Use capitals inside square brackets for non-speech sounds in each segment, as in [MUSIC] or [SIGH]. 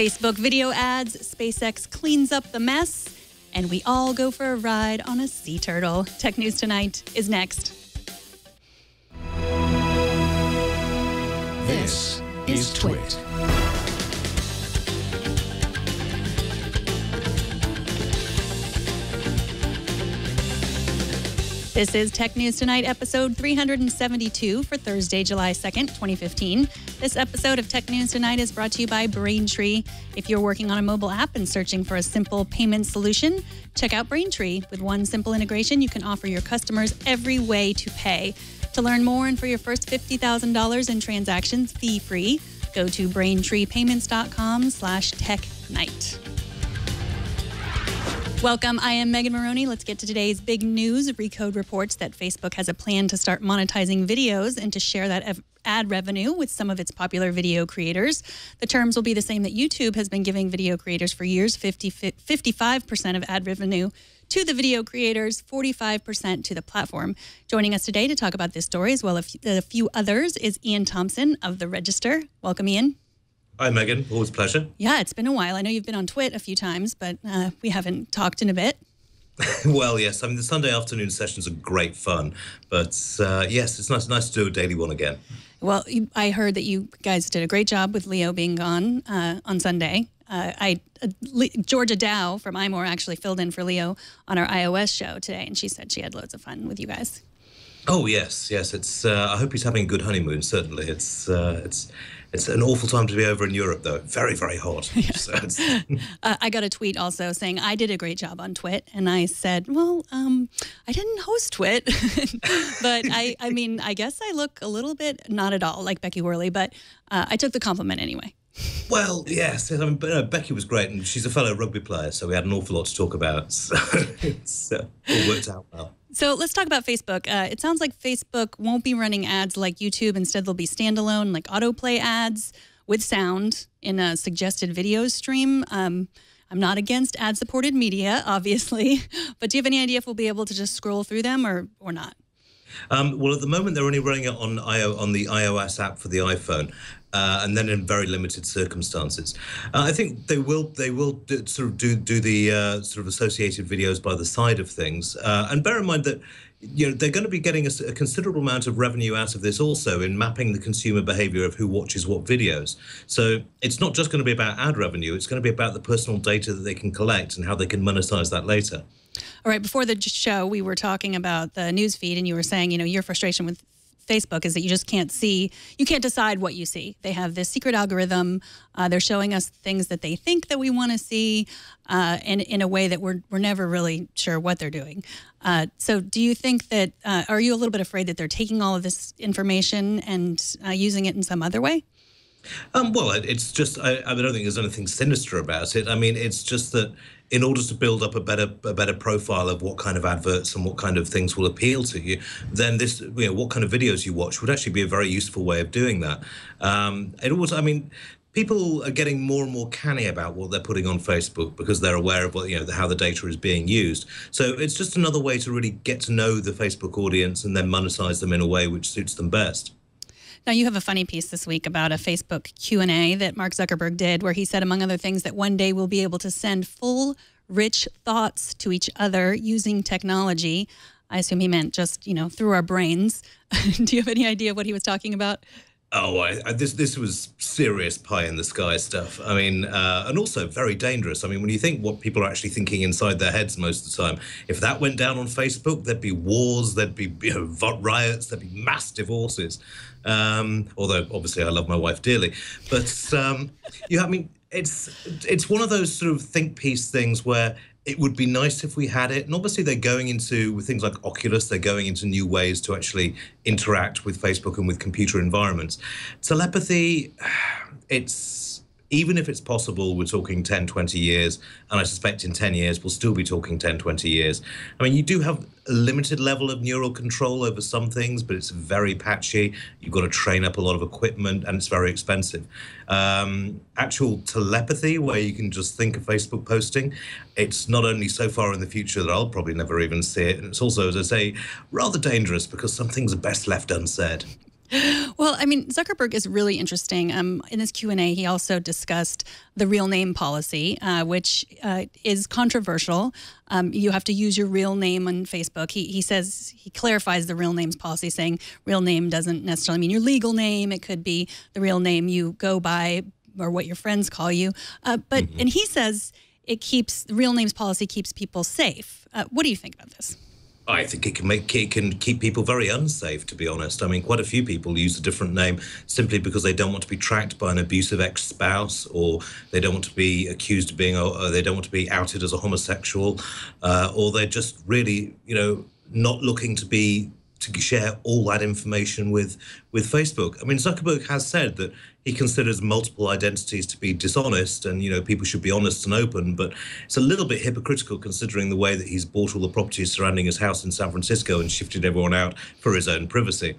Facebook video ads, SpaceX cleans up the mess, and we all go for a ride on a sea turtle. Tech News Tonight is next. This is Twit. This is Tech News Tonight, episode 372 for Thursday, July 2nd, 2015. This episode of Tech News Tonight is brought to you by Braintree. If you're working on a mobile app and searching for a simple payment solution, check out Braintree. With one simple integration, you can offer your customers every way to pay. To learn more and for your first $50,000 in transactions fee-free, go to braintreepayments.com slash technight. Welcome. I am Megan Morrone. Let's get to today's big news. Recode reports that Facebook has a plan to start monetizing videos and to share that ad revenue with some of its popular video creators. The terms will be the same that YouTube has been giving video creators for years 50, 55% of ad revenue to the video creators, 45% to the platform. Joining us today to talk about this story, as well as a few others, is Iain Thomson of The Register. Welcome, Iain. Hi, Megan. Always a pleasure. Yeah, it's been a while. I know you've been on Twit a few times, but uh, we haven't talked in a bit. [LAUGHS] well, yes. I mean, the Sunday afternoon sessions are great fun, but uh, yes, it's nice, nice to do a daily one again. Well, I heard that you guys did a great job with Leo being gone uh, on Sunday. Uh, I uh, Georgia Dow from iMore actually filled in for Leo on our iOS show today, and she said she had loads of fun with you guys. Oh yes, yes. It's. Uh, I hope he's having a good honeymoon. Certainly, it's. Uh, it's it's an awful time to be over in Europe, though. Very, very hot. [LAUGHS] Yeah. So [LAUGHS] uh, I got a tweet also saying I did a great job on Twit, and I said, "Well, um, I didn't host Twit, [LAUGHS] but I, I mean, I guess I look a little bit not at all like Becky Worley, but uh, I took the compliment anyway." Well, yes. I mean, but, uh, Becky was great, and she's a fellow rugby player, so we had an awful lot to talk about. [LAUGHS] So it's uh, all worked out well. So let's talk about Facebook. Uh, it sounds like Facebook won't be running ads like YouTube. Instead, they'll be standalone, like autoplay ads with sound in a suggested video stream. Um, I'm not against ad supported media, [LAUGHS] obviously, but do you have any idea if we'll be able to just scroll through them or, or not? Um, well, at the moment, they're only running it on IO, on the iOS app for the iPhone uh, and then in very limited circumstances. Uh, I think they will they will do, sort of do do the uh, sort of associated videos by the side of things. Uh, and bear in mind that you know they're going to be getting a, a, considerable amount of revenue out of this also in mapping the consumer behavior of who watches what videos. So it's not just going to be about ad revenue; it's going to be about the personal data that they can collect and how they can monetize that later. All right. Before the show, we were talking about the news feed, and you were saying, you know, your frustration with Facebook is that you just can't see, you can't decide what you see. They have this secret algorithm. Uh, they're showing us things that they think that we want to see, uh, and in a way that we're we're never really sure what they're doing. Uh, so, do you think that uh, are you a little bit afraid that they're taking all of this information and uh, using it in some other way? Um, well, it's just I, I don't think there's anything sinister about it. I mean, it's just that in order to build up a better a better profile of what kind of adverts and what kind of things will appeal to you, then this you know what kind of videos you watch would actually be a very useful way of doing that. Um, it also, I mean. People are getting more and more canny about what they're putting on Facebook because they're aware of what you know how the data is being used. So it's just another way to really get to know the Facebook audience and then monetize them in a way which suits them best. Now you have a funny piece this week about a Facebook Q&A that Mark Zuckerberg did where he said among other things that one day we'll be able to send full rich thoughts to each other using technology. I assume he meant just, you know, through our brains. [LAUGHS] Do you have any idea what he was talking about? Oh, I, I, this this was serious pie in the sky stuff. I mean, uh, and also very dangerous. I mean, when you think what people are actually thinking inside their heads most of the time, if that went down on Facebook, there'd be wars, there'd be you know, riots, there'd be mass divorces. Um, although obviously I love my wife dearly, but um, you, I mean, it's it's one of those sort of think piece things where it would be nice if we had it. And obviously, they're going into with things like Oculus, they're going into new ways to actually interact with Facebook and with computer environments. Telepathy, it's even if it's possible, we're talking 10, 20 years. And I suspect in 10 years, we'll still be talking 10, 20 years. I mean, you do have a limited level of neural control over some things, but it's very patchy. You've got to train up a lot of equipment, and it's very expensive. Um, actual telepathy, where you can just think of Facebook posting, it's not only so far in the future that I'll probably never even see it, and it's also, as I say, rather dangerous because some things are best left unsaid. Well, I mean, Zuckerberg is really interesting. Um, in this Q and A, he also discussed the real name policy, uh, which uh, is controversial. Um, you have to use your real name on Facebook. He he says he clarifies the real names policy, saying real name doesn't necessarily mean your legal name. It could be the real name you go by or what your friends call you. Uh, but mm-hmm. and he says it keeps the real names policy keeps people safe. Uh, what do you think about this? I think it can make it can keep people very unsafe. To be honest, I mean, quite a few people use a different name simply because they don't want to be tracked by an abusive ex-spouse, or they don't want to be accused of being, or they don't want to be outed as a homosexual, uh, or they're just really, you know, not looking to be to share all that information with with Facebook. I mean, Zuckerberg has said that he considers multiple identities to be dishonest, and you know people should be honest and open. But it's a little bit hypocritical considering the way that he's bought all the properties surrounding his house in San Francisco and shifted everyone out for his own privacy.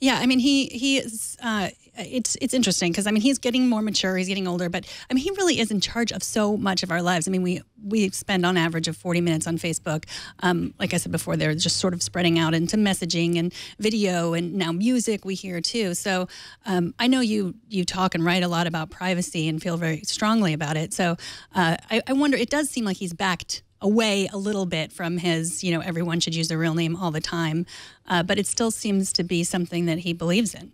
Yeah, I mean, he he is. Uh, it's it's interesting because I mean he's getting more mature, he's getting older, but I mean he really is in charge of so much of our lives. I mean we we spend on average of 40 minutes on Facebook. Um, like I said before, they're just sort of spreading out into messaging and video and now music we hear too. So um, I know you you talk and write a lot about privacy and feel very strongly about it. So uh, I, I wonder, it does seem like he's backed away a little bit from his, you know, everyone should use their real name all the time. Uh, but it still seems to be something that he believes in.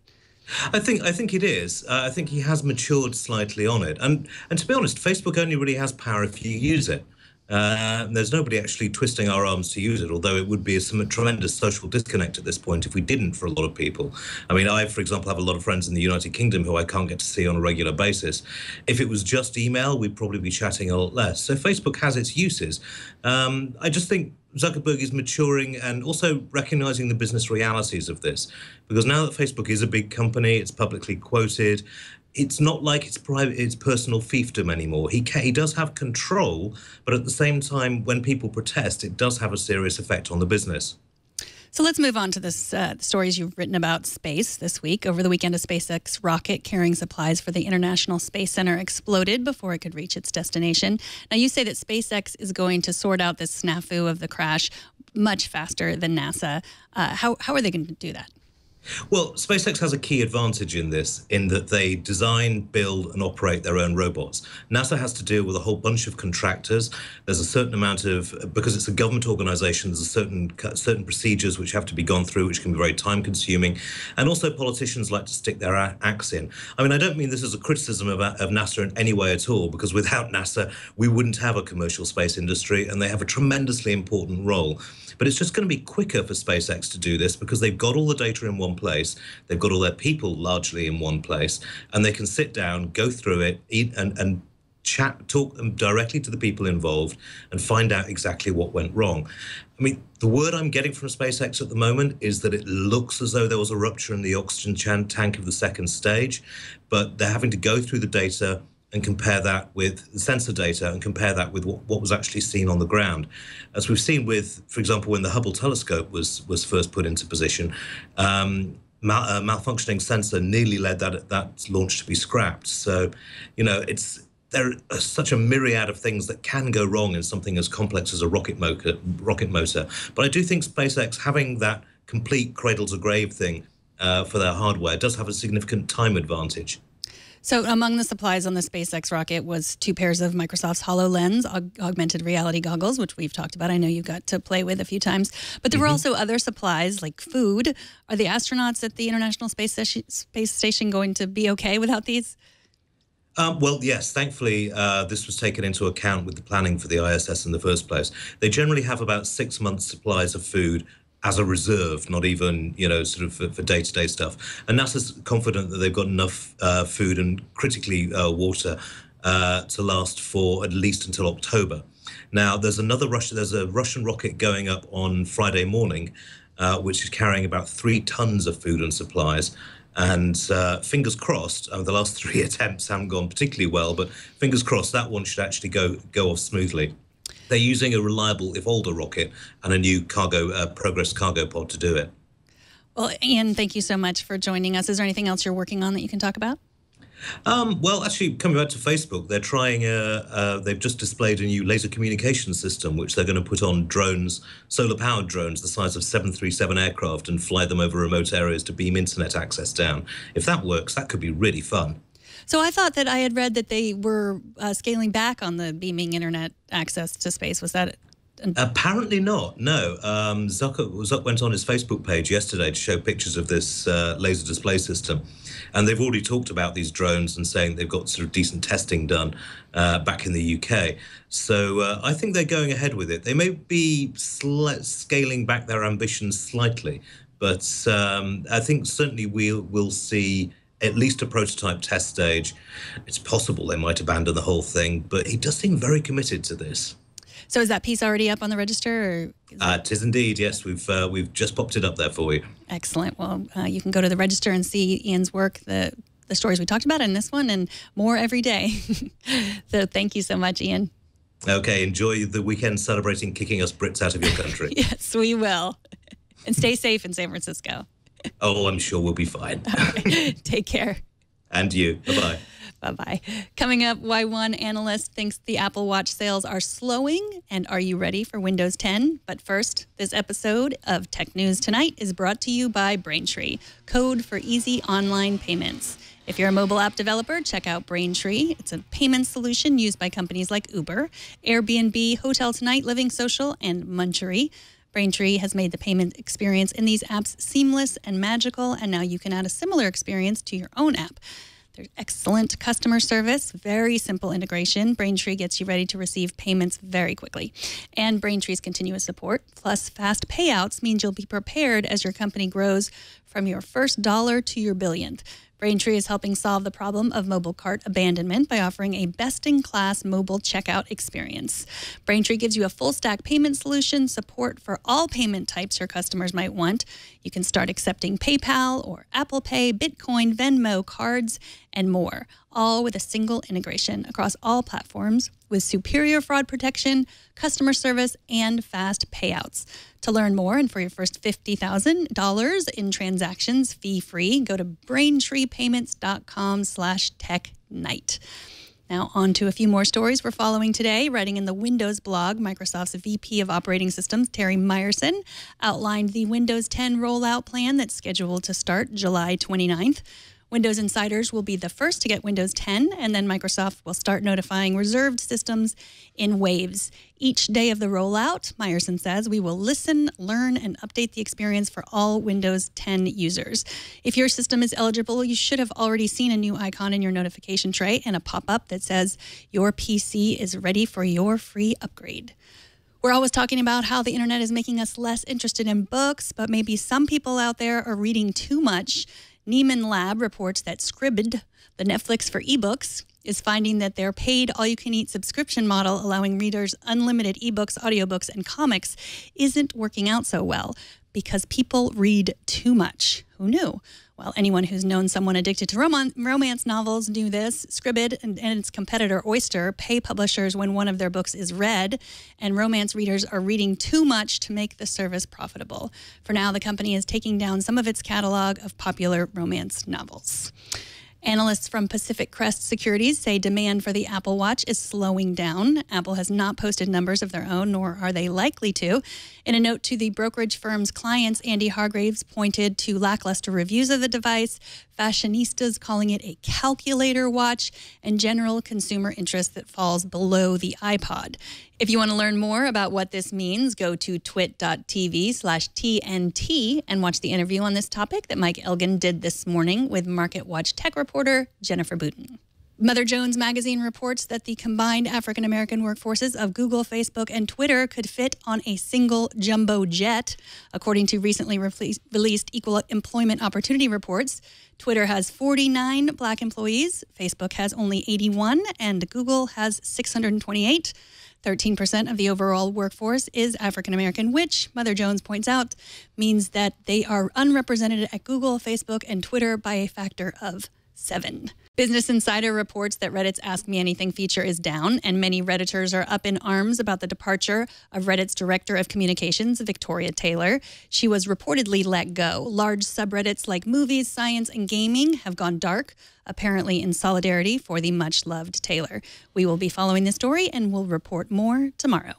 I think I think it is. Uh, I think he has matured slightly on it, and and to be honest, Facebook only really has power if you use it. Uh, there's nobody actually twisting our arms to use it, although it would be a some tremendous social disconnect at this point if we didn't for a lot of people. I mean, I, for example, have a lot of friends in the United Kingdom who I can't get to see on a regular basis. If it was just email, we'd probably be chatting a lot less. So Facebook has its uses. Um, I just think Zuckerberg is maturing and also recognizing the business realities of this. Because now that Facebook is a big company, it's publicly quoted, it's not like it's private, it's personal fiefdom anymore. He he does have control, but at the same time, when people protest, it does have a serious effect on the business. So let's move on to this uh, stories you've written about space this week. Over the weekend, a SpaceX rocket carrying supplies for the International Space Center exploded before it could reach its destination. Now, you say that SpaceX is going to sort out this snafu of the crash much faster than NASA. Uh, how, how are they going to do that? Well, SpaceX has a key advantage in this, in that they design, build, and operate their own robots. NASA has to deal with a whole bunch of contractors. There's a certain amount of, because it's a government organization, there's a certain certain procedures which have to be gone through, which can be very time consuming. And also, politicians like to stick their axe in. I mean, I don't mean this as a criticism of, of NASA in any way at all, because without NASA, we wouldn't have a commercial space industry, and they have a tremendously important role. But it's just going to be quicker for SpaceX to do this because they've got all the data in one place, they've got all their people largely in one place, and they can sit down, go through it, eat, and, and chat, talk directly to the people involved, and find out exactly what went wrong. I mean, the word I'm getting from SpaceX at the moment is that it looks as though there was a rupture in the oxygen tank of the second stage, but they're having to go through the data and compare that with sensor data and compare that with what, what was actually seen on the ground. As we've seen with, for example, when the Hubble telescope was was first put into position, um, mal, uh, malfunctioning sensor nearly led that that launch to be scrapped. So, you know, it's there are such a myriad of things that can go wrong in something as complex as a rocket motor. Rocket motor, but I do think SpaceX having that complete cradle to grave thing uh, for their hardware does have a significant time advantage. So, among the supplies on the SpaceX rocket was two pairs of Microsoft's HoloLens aug- augmented reality goggles, which we've talked about. I know you got to play with a few times. But there mm-hmm. were also other supplies like food. Are the astronauts at the International Space, Space Station going to be okay without these? Um, well, yes. Thankfully, uh, this was taken into account with the planning for the ISS in the first place. They generally have about six months' supplies of food as a reserve, not even you know sort of for, day to day stuff. And NASA's confident that they've got enough uh, food and critically uh, water uh, to last for at least until October. Now there's another Russian there's a Russian rocket going up on Friday morning, uh, which is carrying about three tons of food and supplies. And uh, fingers crossed, uh, the last [LAUGHS] three attempts haven't gone particularly well, but fingers crossed that one should actually go go off smoothly. They're using a reliable, if older, rocket and a new cargo uh, Progress cargo pod to do it. Well, Iain, thank you so much for joining us. Is there anything else you're working on that you can talk about? Um, well, actually, coming back to Facebook, they're trying. A, uh, they've just displayed a new laser communication system, which they're going to put on drones, solar-powered drones, the size of 737 aircraft, and fly them over remote areas to beam internet access down. If that works, that could be really fun. So I thought that I had read that they were uh, scaling back on the beaming internet access to space. Was that Apparently not. No. Um, Zuck, Zuck went on his Facebook page yesterday to show pictures of this uh, laser display system, and they've already talked about these drones and saying they've got sort of decent testing done uh, back in the UK. So uh, I think they're going ahead with it. They may be scaling back their ambitions slightly, but um, I think certainly we'll we'll see at least a prototype test stage. It's possible they might abandon the whole thing, but he does seem very committed to this. So is that piece already up on the register? Uh, it is indeed. Yes, we've uh, we've just popped it up there for you. Excellent. Well, uh, you can go to the register and see Iain's work, the the stories we talked about in this one, and more every day. [LAUGHS] so thank you so much, Iain. Okay, enjoy the weekend celebrating kicking us Brits out of your country. [LAUGHS] yes, we will. And stay safe in San Francisco. [LAUGHS] oh, I'm sure we'll be fine. [LAUGHS] Take care. And you. Bye bye. Bye bye. Coming up, why one analyst thinks the Apple Watch sales are slowing, and are you ready for Windows 10? But first, this episode of Tech News Tonight is brought to you by Braintree, code for easy online payments. If you're a mobile app developer, check out Braintree. It's a payment solution used by companies like Uber, Airbnb, Hotel Tonight, Living Social, and Munchery. Braintree has made the payment experience in these apps seamless and magical, and now you can add a similar experience to your own app. There's excellent customer service, very simple integration. Braintree gets you ready to receive payments very quickly. And Braintree's continuous support plus fast payouts means you'll be prepared as your company grows from your first dollar to your billionth. Braintree is helping solve the problem of mobile cart abandonment by offering a best in class mobile checkout experience. Braintree gives you a full stack payment solution, support for all payment types your customers might want. You can start accepting PayPal or Apple Pay, Bitcoin, Venmo, cards, and more, all with a single integration across all platforms with superior fraud protection, customer service, and fast payouts. To learn more and for your first $50,000 in transactions fee-free, go to braintreepayments.com slash technight. Now, on to a few more stories we're following today. Writing in the Windows blog, Microsoft's VP of Operating Systems, Terry Myerson, outlined the Windows 10 rollout plan that's scheduled to start July 29th. Windows insiders will be the first to get Windows 10, and then Microsoft will start notifying reserved systems in waves. Each day of the rollout, Myerson says, we will listen, learn, and update the experience for all Windows 10 users. If your system is eligible, you should have already seen a new icon in your notification tray and a pop up that says, Your PC is ready for your free upgrade. We're always talking about how the internet is making us less interested in books, but maybe some people out there are reading too much. Nieman Lab reports that Scribd, the Netflix for ebooks, is finding that their paid all you can eat subscription model, allowing readers unlimited ebooks, audiobooks, and comics, isn't working out so well because people read too much. Who knew? Well, anyone who's known someone addicted to romance novels knew this. Scribd and, and, its competitor Oyster pay publishers when one of their books is read, and romance readers are reading too much to make the service profitable. For now, the company is taking down some of its catalog of popular romance novels. Analysts from Pacific Crest Securities say demand for the Apple Watch is slowing down. Apple has not posted numbers of their own, nor are they likely to. In a note to the brokerage firm's clients, Andy Hargreaves pointed to lackluster reviews of the device, fashionistas calling it a calculator watch, and general consumer interest that falls below the iPod. If you want to learn more about what this means, go to twit.tv slash TNT and watch the interview on this topic that Mike Elgan did this morning with Market Watch tech reporter Jennifer Booton. Mother Jones magazine reports that the combined African American workforces of Google, Facebook, and Twitter could fit on a single jumbo jet. According to recently re- released Equal Employment Opportunity reports, Twitter has 49 black employees, Facebook has only 81, and Google has 628. 13% of the overall workforce is African American, which, Mother Jones points out, means that they are unrepresented at Google, Facebook, and Twitter by a factor of seven. Business Insider reports that Reddit's Ask Me Anything feature is down, and many Redditors are up in arms about the departure of Reddit's Director of Communications, Victoria Taylor. She was reportedly let go. Large subreddits like movies, science, and gaming have gone dark, apparently in solidarity for the much loved Taylor. We will be following the story and will report more tomorrow.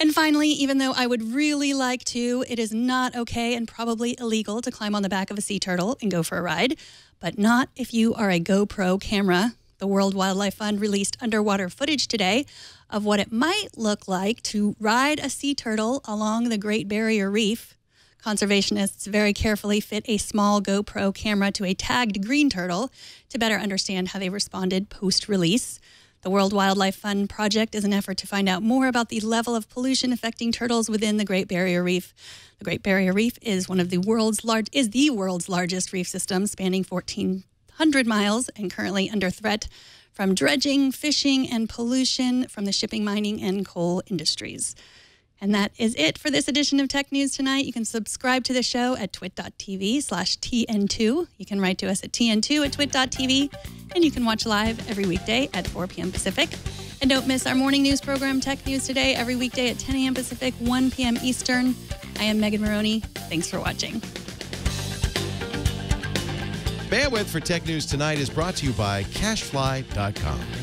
And finally, even though I would really like to, it is not okay and probably illegal to climb on the back of a sea turtle and go for a ride but not if you are a GoPro camera. The World Wildlife Fund released underwater footage today of what it might look like to ride a sea turtle along the Great Barrier Reef. Conservationists very carefully fit a small GoPro camera to a tagged green turtle to better understand how they responded post release. The World Wildlife Fund project is an effort to find out more about the level of pollution affecting turtles within the Great Barrier Reef. The Great Barrier Reef is one of the world's large is the world's largest reef system, spanning 1,400 miles and currently under threat from dredging, fishing, and pollution from the shipping, mining, and coal industries. And that is it for this edition of Tech News Tonight. You can subscribe to the show at twit.tv slash TN2. You can write to us at TN2 at twit.tv. And you can watch live every weekday at 4 p.m. Pacific. And don't miss our morning news program, Tech News Today, every weekday at 10 a.m. Pacific, 1 p.m. Eastern. I am Megan Morrone. Thanks for watching. Bandwidth for Tech News Tonight is brought to you by CacheFly.com.